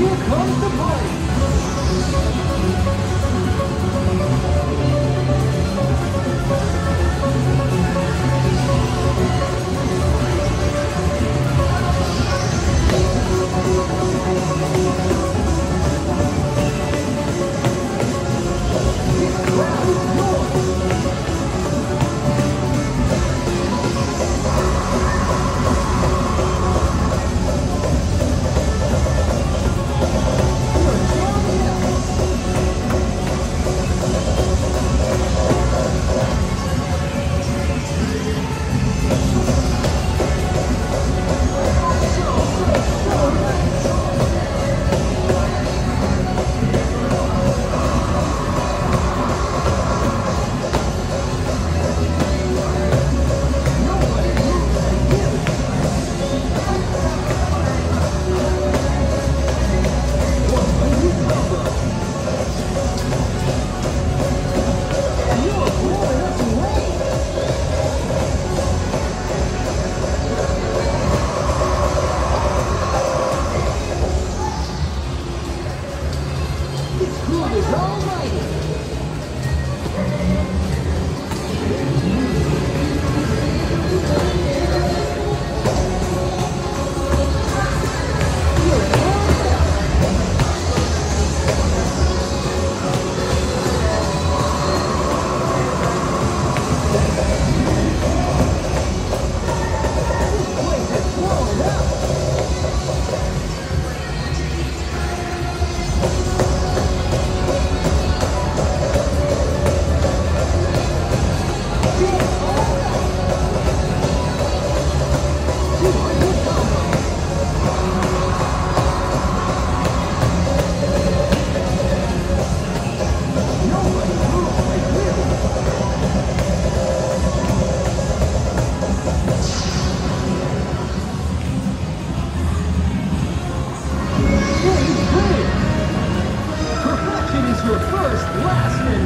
Here comes the ball. Groove is almighty. Your first, last, name.